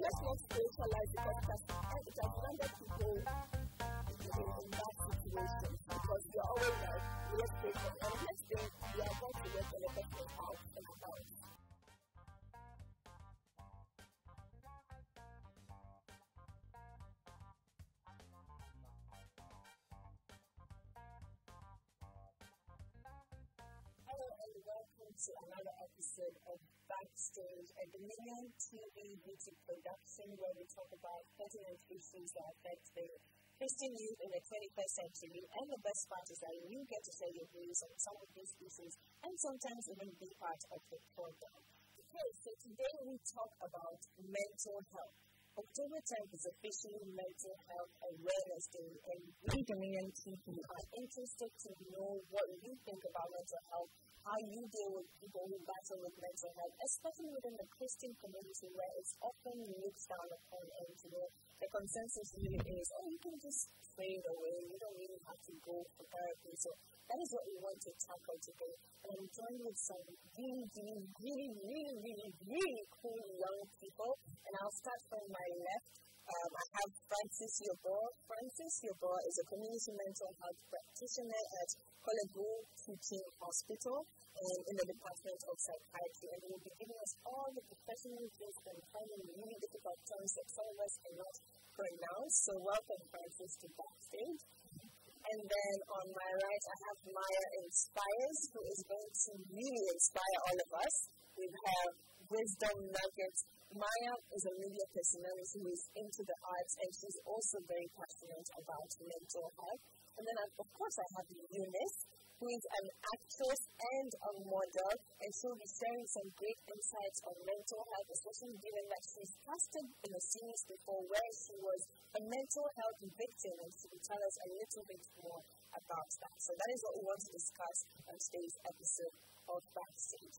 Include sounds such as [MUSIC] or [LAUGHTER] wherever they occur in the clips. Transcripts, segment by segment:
let's not spiritualize it because it has, it has rendered people in, that situation because you're always like, let's pray for them. Next thing, you are about to work on a person's house and house. Hello and welcome to another episode of Backstage, a Dominion TV YouTube production where we talk about pertinent issues that affect the Christian youth in the 21st century. And the best part is that you get to say your views on some of these issues and sometimes even be part of the program. Okay, so today we talk about mental health. October 10th is officially Mental Health Awareness Day, and we, Dominion TV, are interested to know what you think about mental health, how you deal with people who battle with mental health, especially within the Christian community where it's often looked down upon, and know, the consensus really is, oh, you can just stay it away, you don't really have to go for therapy. So that is what we want to tackle today. And I'm joined with some really, really, really, really, really, really cool young people. And I'll start from my left. Um, I have Francis Yobor. Francis Yobor is a community mental health practitioner at Korle Bu Teaching Hospital and in the Department of Psychiatry. And he will be giving us all the professional wisdom, finding really difficult terms that some of us cannot pronounce. So welcome, Francis, to Backstage. And then on my right, I have Maya Inspires, who is going to really inspire all of us. We have Wisdom Nuggets. Maya is a media personality who is into the arts, and she's also very passionate about mental health. And then, of course, I have Eunice, who is an actress and a model, and she'll be sharing some great insights on mental health, especially given that she's casted in a series before where she was a mental health victim, and she will tell us a little bit more about that. So that is what we want to discuss on today's episode of Backstage.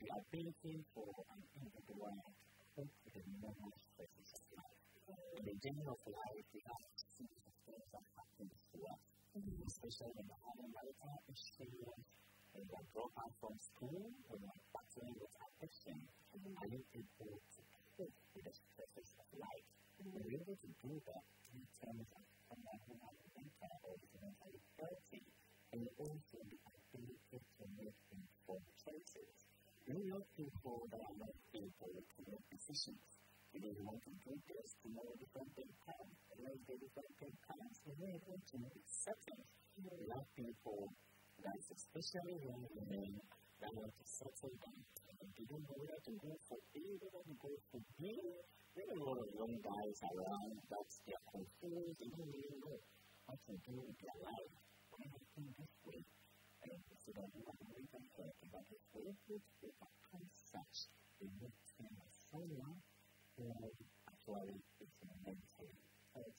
the ability for an individual to cope with the normal stresses of life. In the journey of life, we have series of things that happen to us, especially when we're having marital issues, when we're dropped out from school, when we're battling with addiction, are you able to cope with the stresses of life? When you're able to do that, in terms of someone who has mental or mentally healthy, and also the ability to make informed choices. Many young people that are not able to make decisions. You want to do this, tomorrow different thing comes, the next day different thing comes, and you're able to make acceptance. We people that's especially young women that want to settle down and they don't know whether to go for A, whether to go for B. There are a lot of young guys around that they're confused, they don't really know what to do with their life. Why do this way? And to who actually hurt.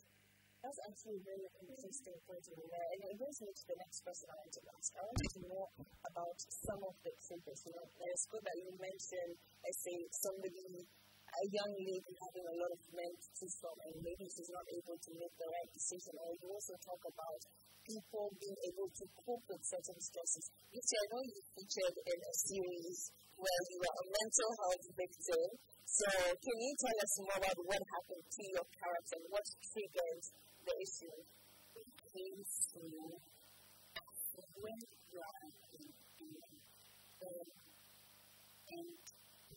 That's actually very interesting point of view. And it brings me to the next question I to ask. I want to know about some of the triggers. You know, it's good that you mentioned, let's say, somebody, a young lady having a lot of mental trauma and maybe she's not able to make the right decision. Or you also talk about people being able to cope with certain stresses. You see, I know you featured in a series where you were a mental health victim. So, can you tell us more about what happened to your character and what triggered the issue? came to when you are in, in, um, and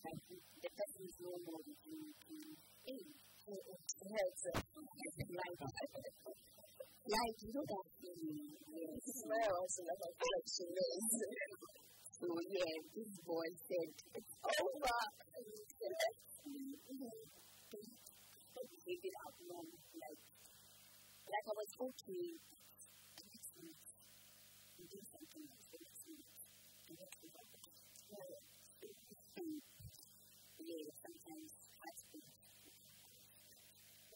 like the person is no more in, in, in Yes, like, like you know that feeling, yes. smell also like collection is. So yeah, this boy said, it's over. Give it up, mom. Like, like I was okay. And I. Yeah, sometimes.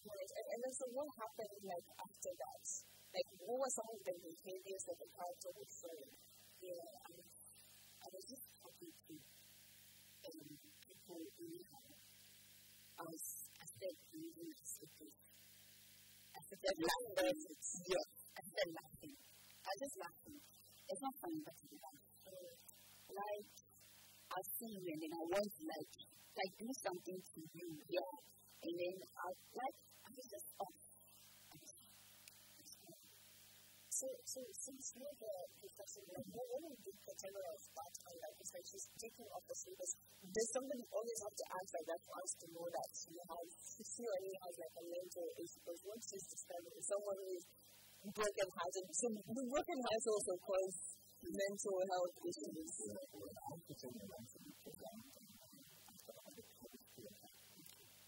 Point. And, and then so what happened like after that? Like what were some of the behaviors that the character was showing? You know, I was, I was just talking to um, people in I was I said using my slippers. I said laughing. Yes. I said laughing. I just laughing. It's not funny but it's laugh. So like I see you and then I want to like like do something to you, yeah. And uh, then I like I just off. So, so since you're the professor, like, what, what would the criteria of that? And like, it's like she's taking off the sleeves. Does somebody always have to ask like that for us to know that she has, she he has like a mental issue? Because once she's describing someone who's broken hearted, so the broken heart also cause mental health issues.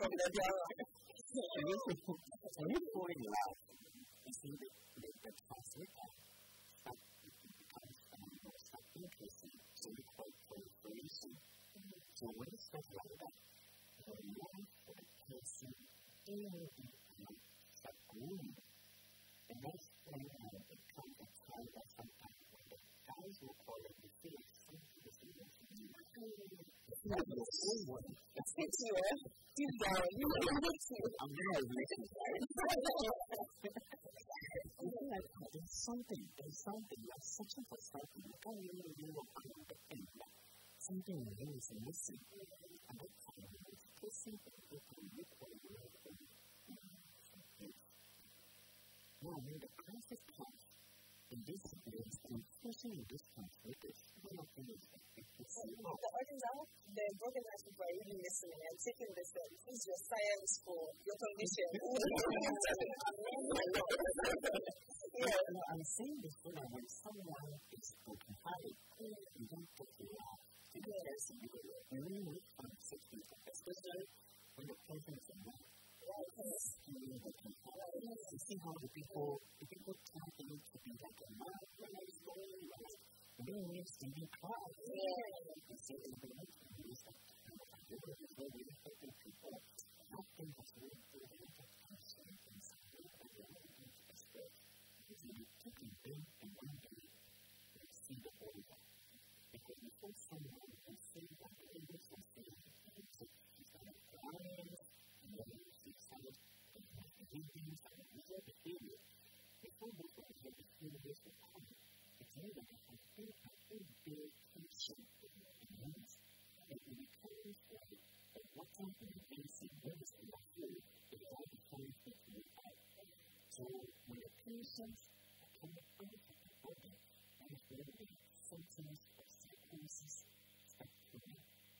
from the blower. I look for you out. Uh, it call it hits you, you you. I'm something, there's something, like searching for something. I can't really remember what the end. Something really is missing. And that's Now, in the crisis class, in this place, and especially in this conflict, one of the that The out, the broken heart people are really listening and taking this in. This is your science for your condition. [LAUGHS] Yeah. No, I'm saying this so that when someone is broken hearted, you don't get to laugh. You don't get to you. You really of such people, especially when the person is. You see how the people, the people tell them to be like a man when I was growing up. We used to be class. Yeah. Like the same religion. We used to have a good way of helping people. Helping us live through the education and support that they want them to expect. Because when you take a big and one day, you see the whole of Because you feel so wrong and say that the English will say, you take, you start to cry,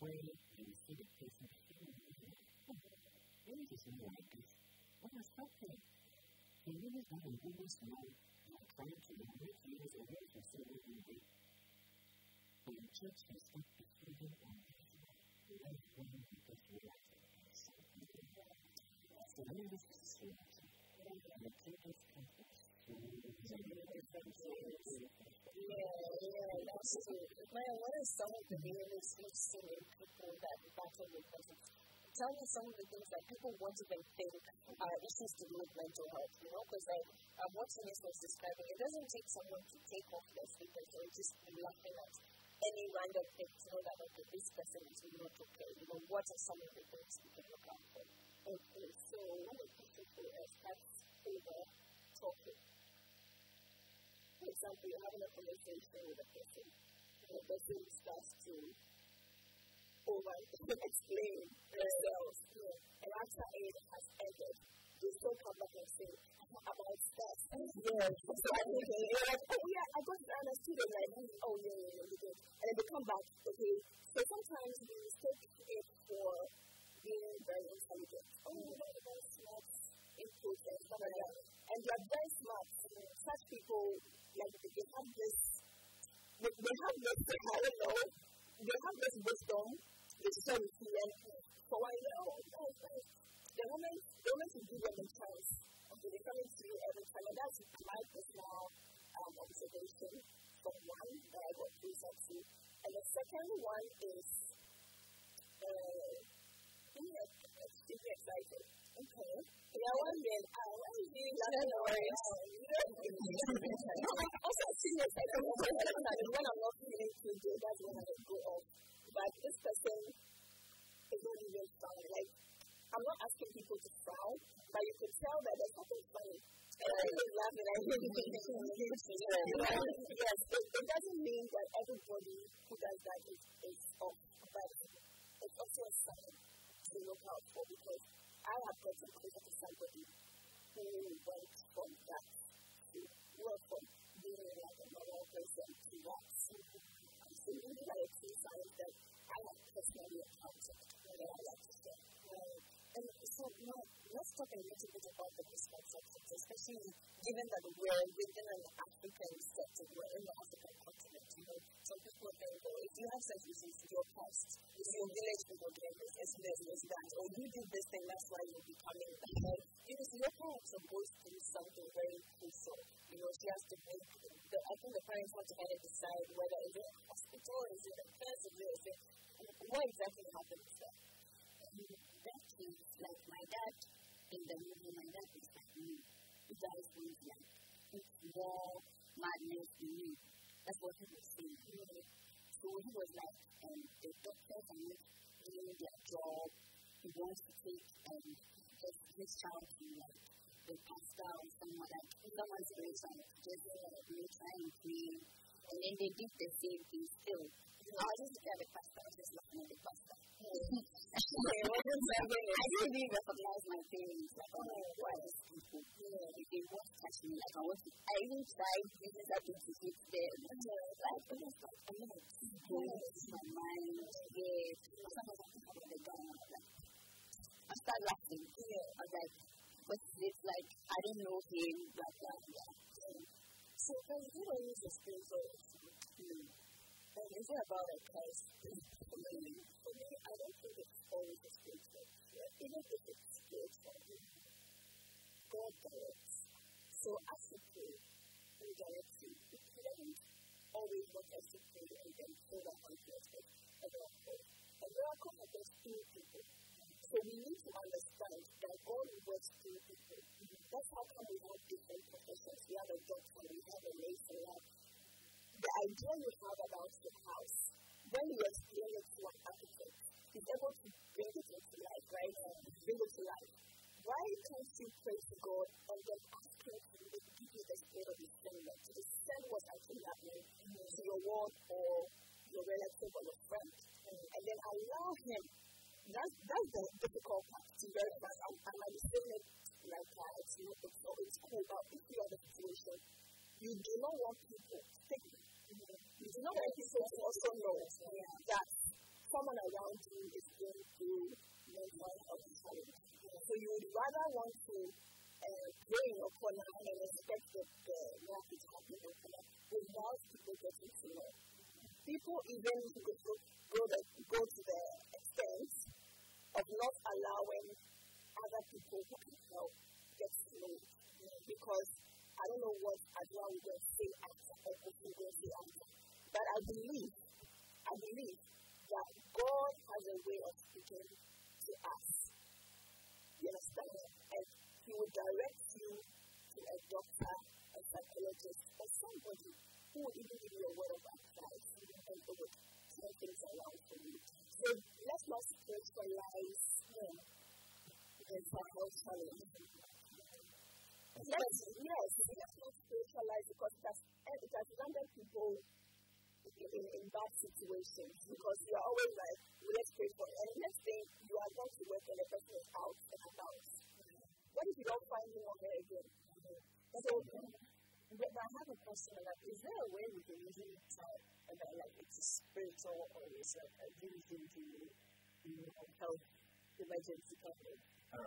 where you see the patient feeling, oh, similarities, what is happening? The humans have a goodness now, they are trying to remove humans away from serving evil. But the church has got the freedom on this one, the life one because we are the latest society, and the church's comfort. Yeah, yeah, that's true. Man, what is some of the realest, most silly people that battle with us? Tell me some of the things that people want to think are issues to do with mental health, you know? Because like um, what Eunice was describing, it doesn't take someone to take off their slippers or just be laughing at any random thing to know that, okay, this person is not okay? You know, what are some of the things we can look out for? Okay, so one of the people starts over talking. For example, you're having a conversation with a person, and the person starts to over [LAUGHS] explain themselves. Yeah. And after it has ended, they still come back and say about stuff. Yes. [LAUGHS] So I think they're like, oh yeah, I got to understood it like this. Oh yeah, yeah, yeah, yeah. And then they come back, okay. So sometimes we mistake it for being very intelligent. Oh, you know, very smart input and stuff like that. And they're very smart. Such people, like, they have this, they, they have this, I don't know, they have this wisdom, one year, oh, nice, nice. The woman, the woman should give them a chance. Okay, they come into you every time, that's my personal um, observation from one that I got closer to. And the second one is uh, being extremely excited. Okay. Yeah, one day, I want to be like, also, serious, I don't know when I'm not feeling too good, that's when I go off. But this person is not even frown. Like, I'm not asking people to frown, but you could tell that there's something funny. And I was laughing, I really Yes, it, it doesn't mean that everybody who does that is, is off, but it's also a sign to look out for because I have gotten closer to somebody who went from that to work from being like a normal person to that. So maybe like a key sign that I have personally encountered that I like to say. Right. And so now, let's talk a little bit about the misconceptions, especially given that we're within an African setting, we're in the African continent. You know, some people think, oh, if you have sex with your past, if your village people doing this, it's this, it's that, or you did this thing, that's why you're becoming that. Because your parents are going through something very crucial. You know, she has to make, the, I think the parents have to kind of decide whether is it a hospital, is it a cancer, is it, what exactly happens there? In the movie, my dad is like me. He dies with like it's war, madness in me. That's what he was saying. So he was like, um, the doctors are not doing their job. He wants to take um, his, his child to like the pastor or someone like someone's going to just uh, try and pray. And then they did the same thing still. I just at the pastor, I just looking at the pastor. I didn't even recognize my. Like, oh, like, I to. I even tried to them. Like, it like, I'm not my mind. Yeah. Sometimes I think. I started laughing. Yeah. I was like, what's this? Like, I don't know him. Blah, blah, blah. So, can you use the spiritual? And is about a? For me, for me, I don't think it's always a spiritual. Even if it's spiritual, God directs. So as you pray, He directs you. He doesn't always us to pray and then throw that on to expect a miracle. A miracle through people. So we need to understand that God works through people. That's how come we have different professions. We have a doctor, we have a nurse, we have the idea you have about your house, when you explain it to an architect, he's able to bring it into life, right? Bring it to life. Why can't you pray to God and then ask Him to give you the spirit of discernment, to discern what's actually happening to your ward or your relative or your friend, and then allow Him. That's, that's the difficult part to verify. I'm, I'm saying it like uh, it's, not it's, it's cool, but if you are the situation, you do not want people to take you not want people also know that someone around you is going through mental health challenge. So you would rather want to uh, pray in your corner and expect that the miracle to happen in your corner without people getting to know. People even go to, go, the, go to the extent of not allowing other people who can help get to know because I don't know what Adwoa will say after Kofi will say after. But I believe, I believe that God has a way of speaking to us. You understand? And He will direct you to a doctor, a psychologist, or somebody who will even give you a word of advice. and it would turn things around for you. So let's not spiritualize yeah. the health challenge. Yes, yes, let's not spiritualize because it has, it has rendered people in, in bad situations because you are always like, let's pray for it. And the next thing you are going to work and the person is out and about. What if you don't find him or her again? So, but I have a question like, is there a way we can usually tell about like it's a spiritual or it's like a really, really, you know, health emergency coverage? Uh,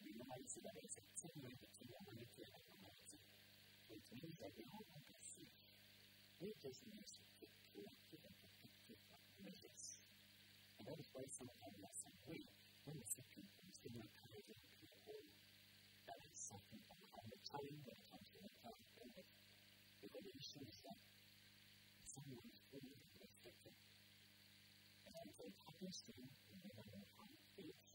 rimane sulla realizzazione della malattia della morte, e quindi abbiamo un consiglio. Molto significa che chi ha partecipato a questo, e non può essere una nostra qui, non si più consiglio a credo che voi, da adesso che abbiamo il talento di continuare a fare, e come dicevo, siamo in fondo di questo tempo. And so, obviously, we have a lot of faith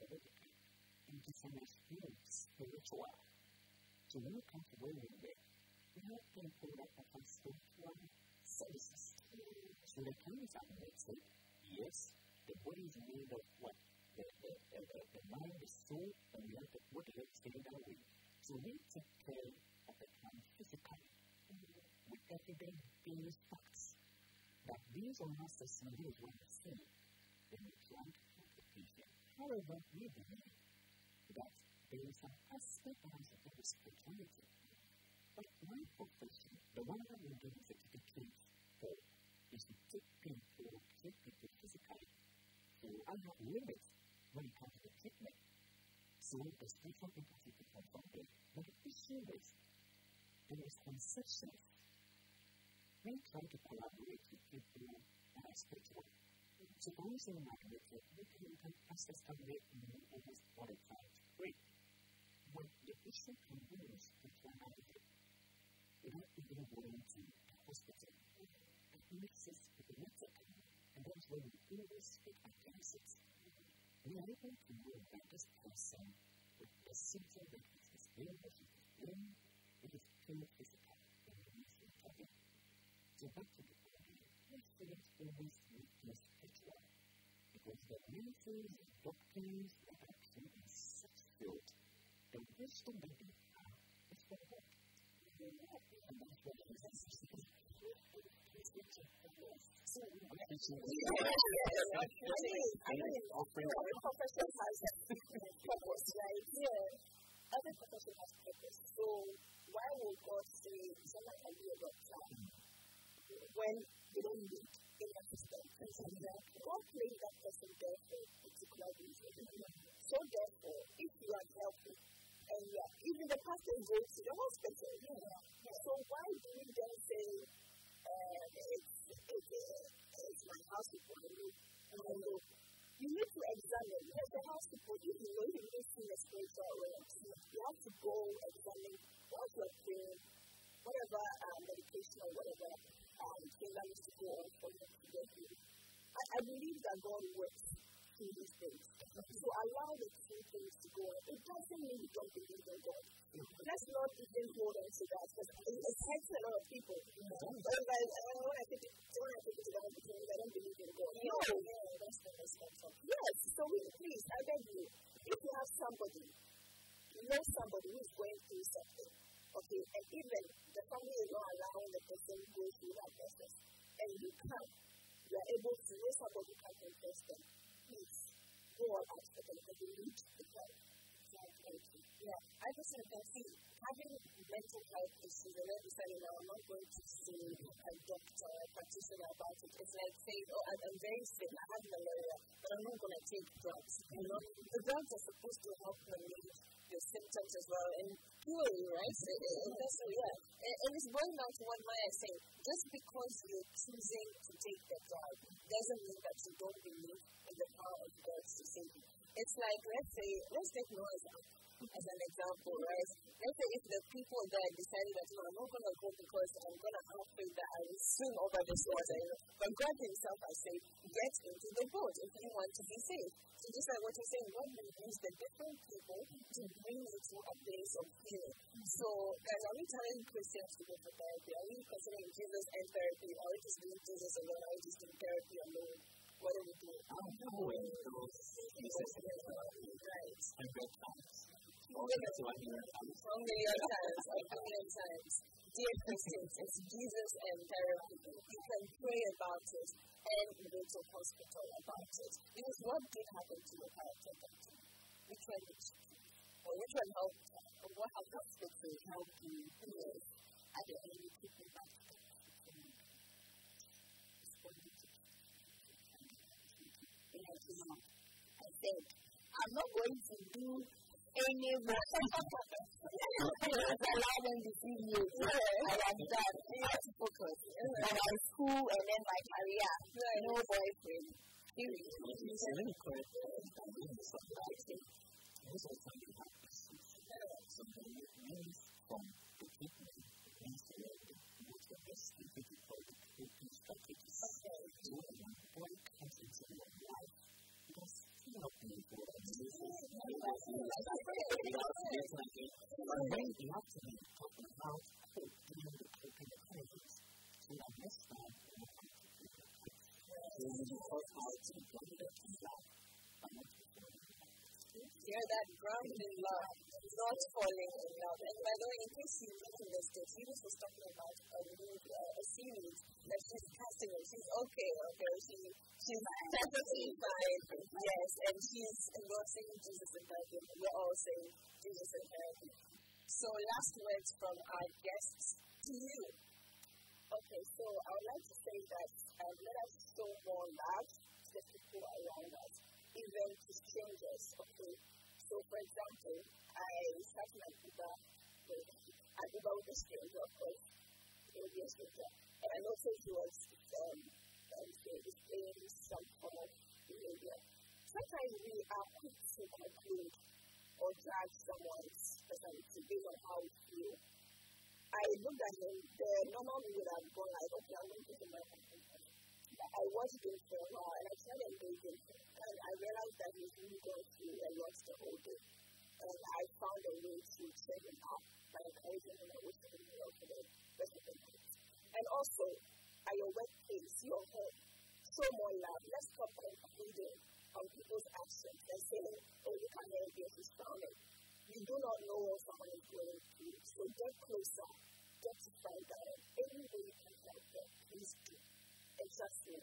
faith into some experience spiritual. So when you come to where we live, we have people that offer spiritual services. So the times are mixed. Yes, the body is made of what? The, the, the, the, the mind, the soul, and we have the body that's that way. So we take care of the plant physically with evidence-based facts that these are not as what we see in the plant application. However, we believe that there is an aspect of our spirituality. But my profession, the one that we're doing certificate for, is to take people, take people physically. So I have limits when it comes to the treatment. So the spiritual empathy there. But the issue is, there is concessions. We try to collaborate with people that are spiritual. So Suppose in my method, we can process a written almost qualified great. When the issue convenes the plurality, without even going to the hospital, it mixes with the method, and that's when we always speak against We are able to know that this person with the symptom that is his name, that is his name, it is pure physical, and it is So back to the always make this spiritual. Because the doctors, are actually field, the wisdom that have is what? And has purpose. So, why would say when they don't need in the system? God created that person there for a reason. So therefore, if you are healthy, and yeah, even the pastor goes to the hospital, you yeah. So why do we then say uh, it's, it's, it's my house report? And you need to examine because the house report, if you know you need to a spiritual realm, you have to go examine what you're whatever uh, medication or whatever um, to go on for you to get you. I, I believe that God works through these things. So I allow the two things to go on. It doesn't mean you don't believe in God. Let's not even hold on to that because it hurts a lot of people. But like, mental health issues and then deciding now I'm not going to see a doctor, or a practitioner about it. It's like saying, oh, I'm, very sick, I have malaria, but I'm not going to take drugs. You know, the drugs are supposed to help relieve your symptoms as well and cure you, right? So, that's so, yeah. And, and it's going down to what Maya is saying. Just because you're choosing to take the drug doesn't mean that you don't believe in the power of God to save you. It's like, let's say, let's take Noah's Ark as an example, right? Let's say if the people there decided that, no, I'm not going to go because I'm going to have faith that I will swim over this water, you know. But God Himself has said, get into the boat if you want to be saved. So just like what you're saying, God will use the different people to bring you to a place of healing. So, guys, are we telling Christians to go for therapy? Are we considering Jesus and therapy? Or are we just doing Jesus alone? Are we just doing therapy alone? What are we doing? I'm those Jesus [LAUGHS] Right. and good times. Only your times. Only. Dear Christians, it's Jesus and therapy. You can pray about it and go to hospital about it. Because what did happen to your character doctor? Which? Or which one helped? Or what helped hospital help you? Back to the hospital. I said, I'm not going to do any work. Allow them to see you. I am done. I have to focus on my school and then my career. No boyfriend. Period. Have love, that grounded in love, not falling in love. And by the way, in case you didn't this, Jesus was talking about a movie, series that she's casting on. She's okay, okay. She, she's perfectly fine. Yes, and she's endorsing Jesus in therapy. We're all saying Jesus in therapy. So, last words from our guests to you. Okay, so I would like to say that um, let us show more love to the people around us, even to strangers. Okay, so for example, I started my Uber with an Uber with a stranger, of course, it would be a stranger, and I noticed he was um, um, so displaying some form of behavior. Sometimes we are quick to conclude or judge someone's personality based on how we feel. I looked at him, the normal me would have gone like, okay, I'm going to do my But I watched him for a while and I tried to engage him. And I realized that he's really going through a lot the whole day. And I found a way to cheer him up by encouraging him and wishing him well for the rest of the night. And also, at your workplace, your home, show more love. Let's stop concluding on people's actions and saying, oh, you can't help he's frowning you do not know what someone is going through. So get closer, get to find out. Any way you can help them, please do. And trust me,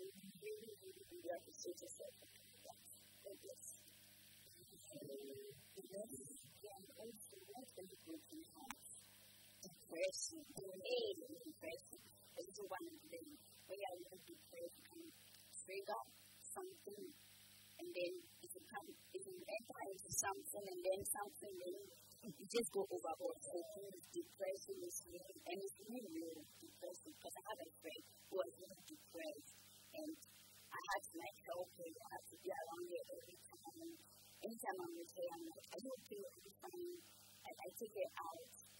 you really, really, really appreciate yourself for doing that. God bless you. And also? Depression, amazing depression. It's one of them. When you are depressed, you can trigger something and then you come, if you enter into something and then something, then you just go overboard. So depression is really, and it's really, really depressing because I have a friend who was really depressed and I had to like help her, I had to be around her every time. Anytime I'm with her, I'm like, okay? Are you fine? I, I take her out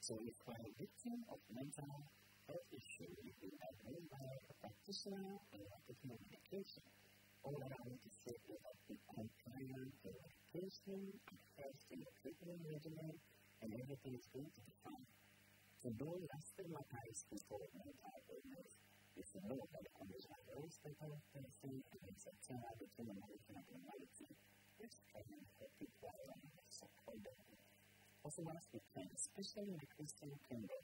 So if are a victim of mental health issue being known by a practitioner and a taking medication. All I want to say is that be compliant to medication, adherence to your treatment regimen, and everything is going to be fine. So don't stigmatize people with mental illness. If you know that the condition is very stable, person, and it's a tear between emotion and normality, which can help people around support them. Also, once we can, especially in the Christian kingdom,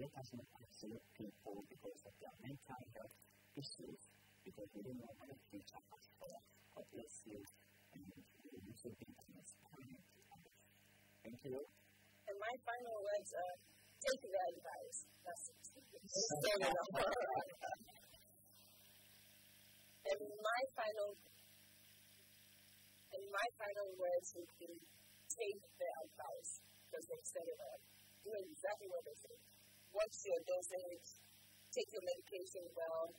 let us not isolate people because of their mental health issues, because we don't know what the future has for us. God bless and we will also be transparent to others. Thank you. And my final words are take the advice. That's it. [LAUGHS] and my final and my final words would be take the advice because they set it all. You know exactly what they think. What's your dosage? Take your medication well.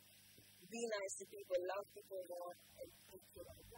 Be nice to people. Love people more. And keep your life.